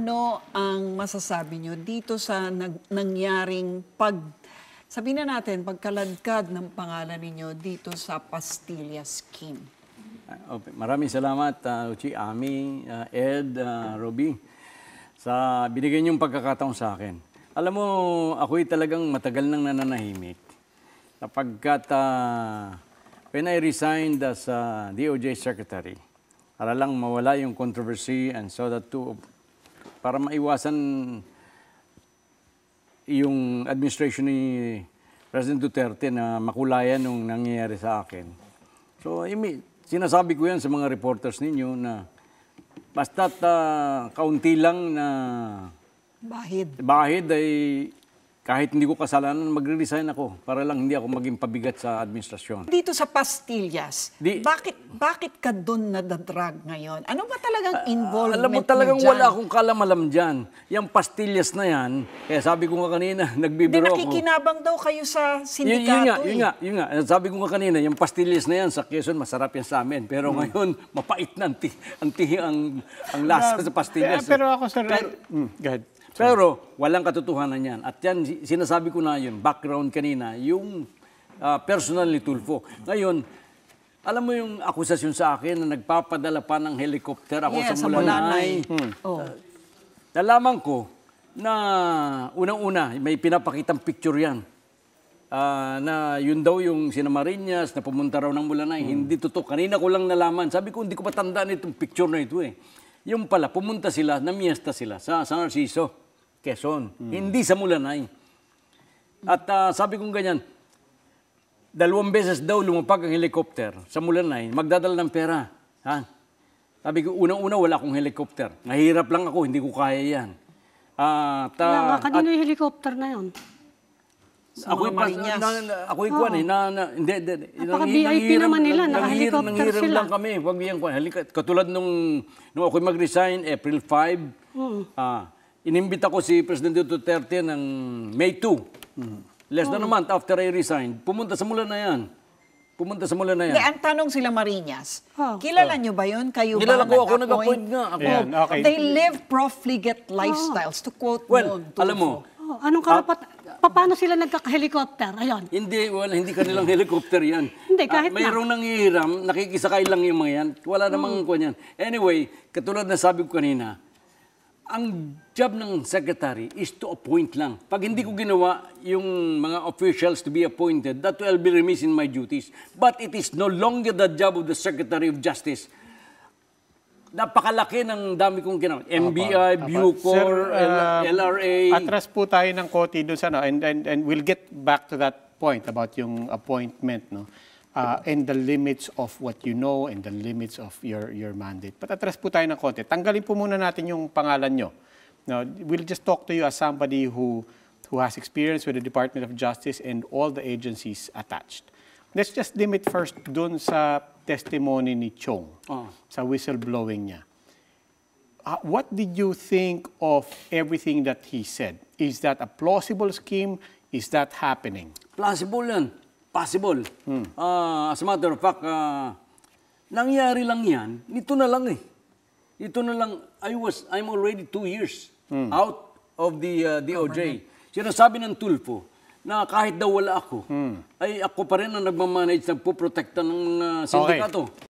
Ano ang masasabi nyo dito sa nag- nangyaring pag, sabihin na natin, pagkaladkad ng pangalan ninyo dito sa Pastilla Scheme? Ah, Okay. Maraming salamat, uh, Uchi, Ami, ah, Ed, ah, Roby, sa binigay niyong pagkakataon sa akin. Alam mo, ako'y talagang matagal nang nananahimik. Kapagkat ah, when I resigned as ah, DOJ Secretary, para lang mawala yung controversy and so that to, para maiwasan yung administration ni President Duterte na makulayan nung nangyayari sa akin. So, sinasabi ko yan sa mga reporters ninyo na basta't ah, kaunti lang na Bahid. bahid ay kahit hindi ko kasalanan, magre-resign ako para lang hindi ako maging pabigat sa administrasyon. Dito sa Pastillas, Di- bakit bakit ka doon nadadrag ngayon? Ano ba talagang involvement Alam mo mo talagang dyan? wala akong kalamalam dyan. Yung pastillas na yan, kaya sabi ko nga kanina, Di nagbibiro ako. nakikinabang daw kayo sa Yun, sindikato yun nga, eh. yun nga, yun nga. Sabi ko nga kanina, yung pastillas na yan sa Quezon, masarap yan sa amin. Pero ngayon, mapait na ang, ti, ang, ang, ang lasa sa pastillas. Pero ako, sir, Pero- mm, go ahead. Pero walang katotohanan yan. At yan, si- sinasabi ko na yun, background kanina, yung ah, personal ni Tulfo. Ngayon, alam mo yung akusasyon sa akin na nagpapadala pa ng helicopter ako Yes, sa Mulanay. Mulanay. Oh. Nalaman ko na unang-una, may pinapakitang picture yan. Ah, na yun daw yung Sinamariñas na pumunta raw ng Mulanay. Hindi totoo. Kanina ko lang nalaman. Sabi ko, hindi ko patandaan itong picture na ito eh. Yung pala, pumunta sila, namiesta sila sa San Narciso, Quezon. Hindi sa Mulanay. At ah, sabi kong ganyan, dalawang beses daw lumapag ang helicopter sa Mulanay, magdadala ng pera. Ha? Sabi ko, unang-una wala akong helicopter. Nahirap lang ako, hindi ko kaya yan. Ah, ta, Kaya nga, kanino yung helicopter na yun? Sa ako mga Marinas. na, na, ako yung kwan eh, na, na, hindi, hindi, Napaka nanghi- VIP nanghihiram- naman nila, naka-helicopter nanghihiram sila. lang kami, wag yan kwan. Katulad nung, nung ako'y mag-resign, April 5, Hmm. ah, inimbita ko si Presidente Duterte ng May 2. Less than a month after I resigned, pumunta sa mula na yan. Pumunta sa mula na yan. Hindi, ang tanong sila Marinas, Oh. kilala nyo ba yun? Kayo Kilala ba ko, ako nag-appoint nga. Ako. Okay. They live profligate lifestyles, to quote Well, alam mo. Oh, anong karapat... Pa- paano sila nagkaka-helicopter? Ayun. Hindi, wala, hindi kanilang helicopter yan. Hindi, kahit Ah, mayroong nanghihiram, nakikisakay lang yung mga yan. Wala namang kwan yan. Anyway, katulad na sabi ko kanina, ang job ng secretary is to appoint lang. Pag hindi ko ginawa yung mga officials to be appointed, that will be remiss in my duties. But it is no longer the job of the Secretary of Justice. Napakalaki ng dami kong ginawa. MBI, Apa. Bucor, L- um, LRA. Atras po tayo ng konti doon sa ano, and, and, and we'll get back to that point about yung appointment, no? Uh, and the limits of what you know and the limits of your your mandate. But atras po tayo ng konti. Tanggalin po muna natin yung pangalan nyo. No, we'll just talk to you as somebody who who has experience with the Department of Justice and all the agencies attached. Let's just limit first doon sa testimony ni Chong, Oh. sa whistleblowing niya. Uh, what did you think of everything that he said? Is that a plausible scheme? Is that happening? Plausible yan. Possible. Ah, as a matter of fact, ah, nangyari lang yan, nito na lang eh. Ito na lang, I was, I'm already two years out of the ah, DOJ. Sinasabi ng Tulfo na kahit daw wala ako, ay ako pa rin ang nagmamanage, nagpoprotekta ng mga sindikato.